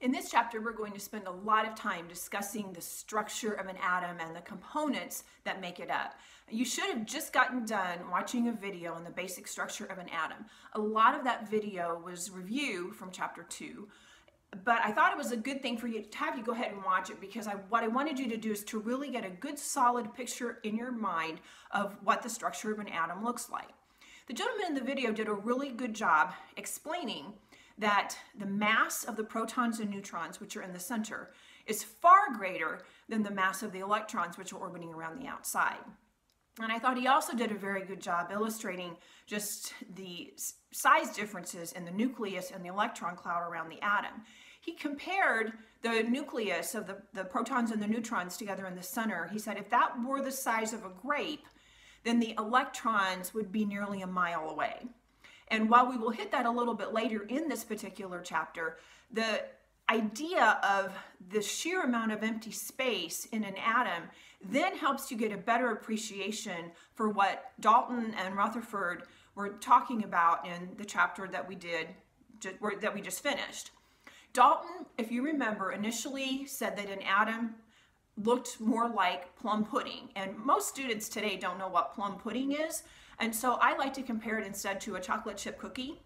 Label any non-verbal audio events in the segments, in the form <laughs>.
In this chapter, we're going to spend a lot of time discussing the structure of an atom and the components that make it up. You should have just gotten done watching a video on the basic structure of an atom. A lot of that video was review from chapter two, but I thought it was a good thing for you to have you go ahead and watch it because I, what I wanted you to do is to really get a good solid picture in your mind of what the structure of an atom looks like. The gentleman in the video did a really good job explaining that the mass of the protons and neutrons, which are in the center, is far greater than the mass of the electrons, which are orbiting around the outside. And I thought he also did a very good job illustrating just the size differences in the nucleus and the electron cloud around the atom. He compared the nucleus of the, the protons and the neutrons together in the center. He said if that were the size of a grape, then the electrons would be nearly a mile away. And while we will hit that a little bit later in this particular chapter, the idea of the sheer amount of empty space in an atom then helps you get a better appreciation for what Dalton and Rutherford were talking about in the chapter that we did that we just finished. Dalton, if you remember, initially said that an atom looked more like plum pudding. And most students today don't know what plum pudding is. And so I like to compare it instead to a chocolate chip cookie.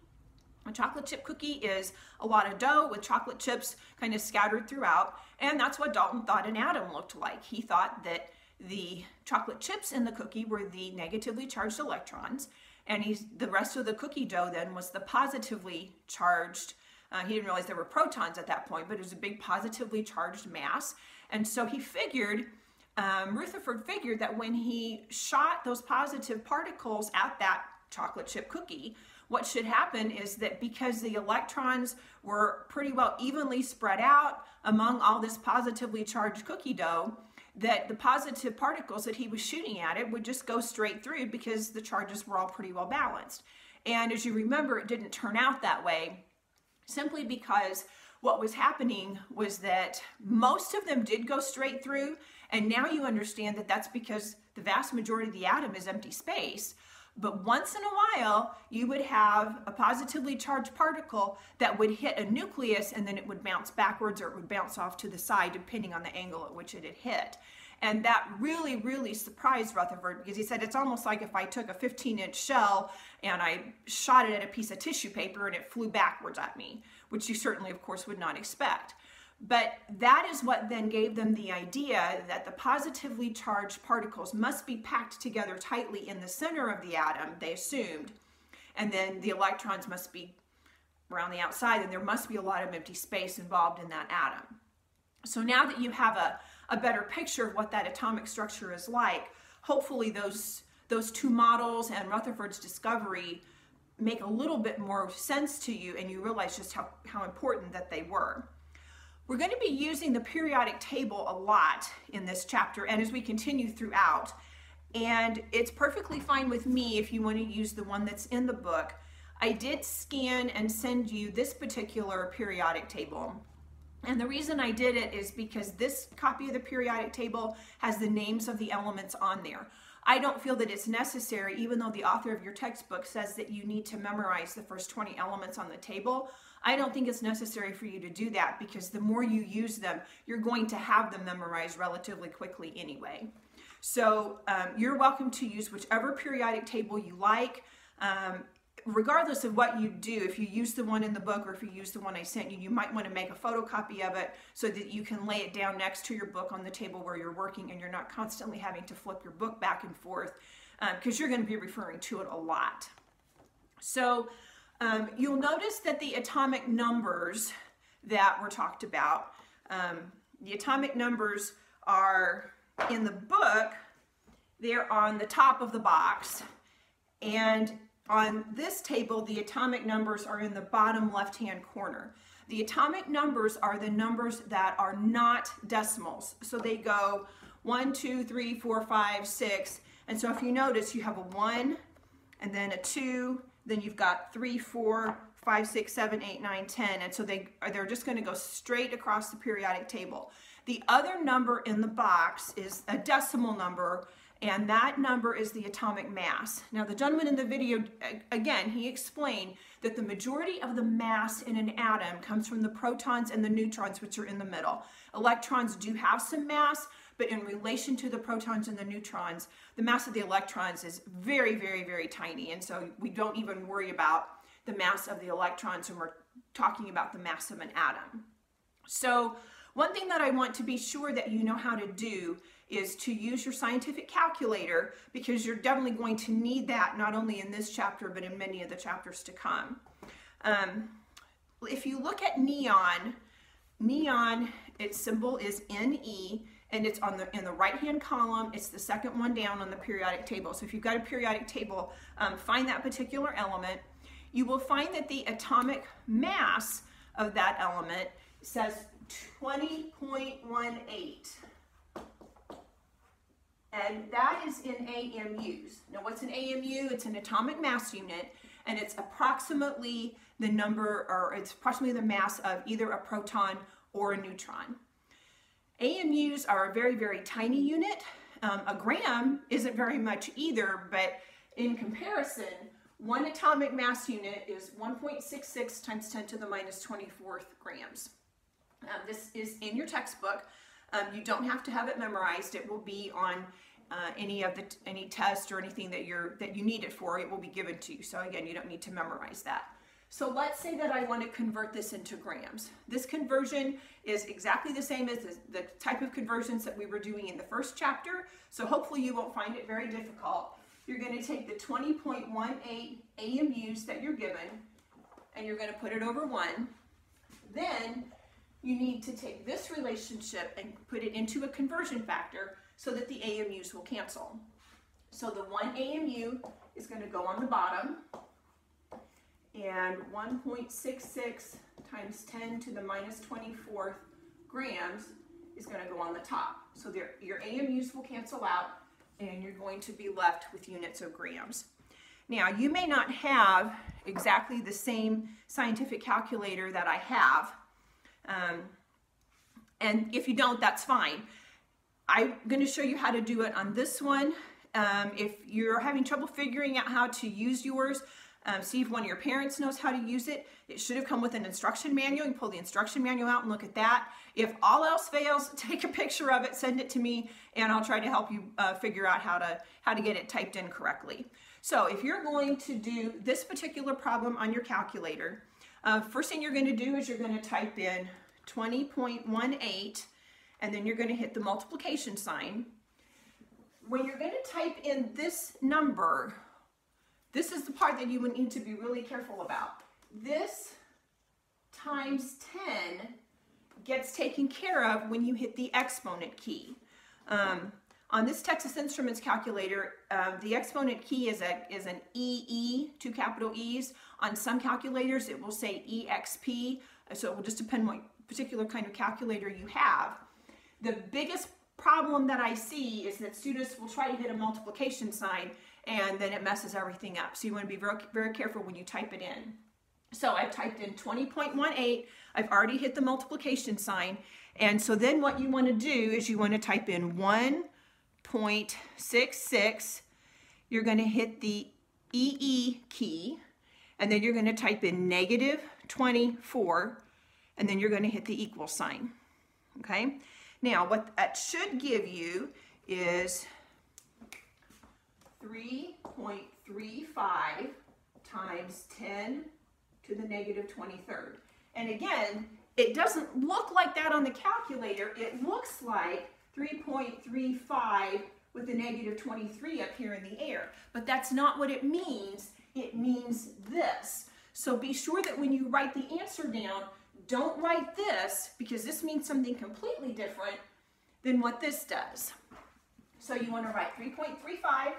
A chocolate chip cookie is a lot of dough with chocolate chips kind of scattered throughout. And that's what Dalton thought an atom looked like. He thought that the chocolate chips in the cookie were the negatively charged electrons. And he's, the rest of the cookie dough then was the positively charged uh, he didn't realize there were protons at that point, but it was a big positively charged mass. And so he figured, um, Rutherford figured that when he shot those positive particles at that chocolate chip cookie, what should happen is that because the electrons were pretty well evenly spread out among all this positively charged cookie dough, that the positive particles that he was shooting at it would just go straight through because the charges were all pretty well balanced. And as you remember, it didn't turn out that way simply because what was happening was that most of them did go straight through, and now you understand that that's because the vast majority of the atom is empty space. But once in a while, you would have a positively charged particle that would hit a nucleus and then it would bounce backwards or it would bounce off to the side depending on the angle at which it had hit. And that really, really surprised Rutherford because he said it's almost like if I took a 15 inch shell and I shot it at a piece of tissue paper and it flew backwards at me, which you certainly, of course, would not expect. But that is what then gave them the idea that the positively charged particles must be packed together tightly in the center of the atom, they assumed, and then the electrons must be around the outside, and there must be a lot of empty space involved in that atom. So now that you have a, a better picture of what that atomic structure is like, hopefully those, those two models and Rutherford's discovery make a little bit more sense to you and you realize just how, how important that they were. We're going to be using the periodic table a lot in this chapter and as we continue throughout. And it's perfectly fine with me if you want to use the one that's in the book. I did scan and send you this particular periodic table. And the reason I did it is because this copy of the periodic table has the names of the elements on there. I don't feel that it's necessary, even though the author of your textbook says that you need to memorize the first 20 elements on the table. I don't think it's necessary for you to do that because the more you use them, you're going to have them memorized relatively quickly anyway. So um, you're welcome to use whichever periodic table you like. Um, regardless of what you do, if you use the one in the book or if you use the one I sent you, you might want to make a photocopy of it so that you can lay it down next to your book on the table where you're working and you're not constantly having to flip your book back and forth because um, you're going to be referring to it a lot. So um, you'll notice that the atomic numbers that were talked about, um, the atomic numbers are in the book, they're on the top of the box. And on this table, the atomic numbers are in the bottom left-hand corner. The atomic numbers are the numbers that are not decimals. So they go one, two, three, four, five, six. And so if you notice, you have a one, and then a two, then you've got three, four, five, six, seven, eight, nine, ten. And so they, they're just gonna go straight across the periodic table. The other number in the box is a decimal number, and that number is the atomic mass. Now the gentleman in the video, again, he explained that the majority of the mass in an atom comes from the protons and the neutrons, which are in the middle. Electrons do have some mass, but in relation to the protons and the neutrons, the mass of the electrons is very, very, very tiny, and so we don't even worry about the mass of the electrons when we're talking about the mass of an atom. So one thing that I want to be sure that you know how to do is to use your scientific calculator because you're definitely going to need that not only in this chapter but in many of the chapters to come. Um, if you look at neon, neon, its symbol is Ne and it's on the in the right hand column. It's the second one down on the periodic table. So if you've got a periodic table um, find that particular element. You will find that the atomic mass of that element says 20.18 and that is in AMUs. Now what's an AMU? It's an atomic mass unit and it's approximately the number or it's approximately the mass of either a proton or a neutron. AMUs are a very, very tiny unit. Um, a gram isn't very much either, but in comparison, one atomic mass unit is 1.66 times 10 to the minus 24th grams. Um, this is in your textbook. Um, you don't have to have it memorized. It will be on uh, any of the any test or anything that you're that you need it for. It will be given to you. So again, you don't need to memorize that. So let's say that I want to convert this into grams. This conversion is exactly the same as the, the type of conversions that we were doing in the first chapter. So hopefully you won't find it very difficult. You're going to take the 20.18 AMUs that you're given and you're going to put it over 1. Then you need to take this relationship and put it into a conversion factor so that the AMUs will cancel. So the 1 AMU is going to go on the bottom and 1.66 times 10 to the minus 24th grams is going to go on the top. So there, your AMUs will cancel out and you're going to be left with units of grams. Now, you may not have exactly the same scientific calculator that I have, um, and if you don't, that's fine. I'm going to show you how to do it on this one. Um, if you're having trouble figuring out how to use yours, um, see if one of your parents knows how to use it. It should have come with an instruction manual. You pull the instruction manual out and look at that. If all else fails, <laughs> take a picture of it, send it to me, and I'll try to help you uh, figure out how to, how to get it typed in correctly. So if you're going to do this particular problem on your calculator, uh, first thing you're going to do is you're going to type in 20.18 and then you're going to hit the multiplication sign. When you're going to type in this number, this is the part that you would need to be really careful about. This times 10 gets taken care of when you hit the exponent key. Um, on this Texas Instruments calculator, uh, the exponent key is, a, is an EE, two capital E's. On some calculators, it will say EXP, so it will just depend what particular kind of calculator you have. The biggest problem that I see is that students will try to hit a multiplication sign and then it messes everything up. So you want to be very, very careful when you type it in. So I've typed in 20.18. I've already hit the multiplication sign. And so then what you want to do is you want to type in 1.66. You're going to hit the EE key. And then you're going to type in negative 24. And then you're going to hit the equal sign. Okay. Now what that should give you is 3.35 times 10 to the negative 23rd. And again, it doesn't look like that on the calculator. It looks like 3.35 with the negative 23 up here in the air. But that's not what it means. It means this. So be sure that when you write the answer down, don't write this because this means something completely different than what this does. So you want to write 3.35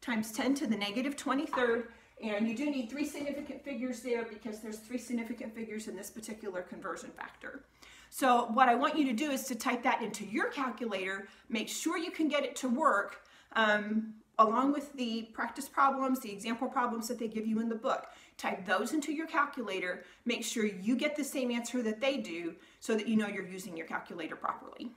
times 10 to the negative 23rd. And you do need three significant figures there because there's three significant figures in this particular conversion factor. So what I want you to do is to type that into your calculator, make sure you can get it to work um, along with the practice problems, the example problems that they give you in the book. Type those into your calculator, make sure you get the same answer that they do so that you know you're using your calculator properly.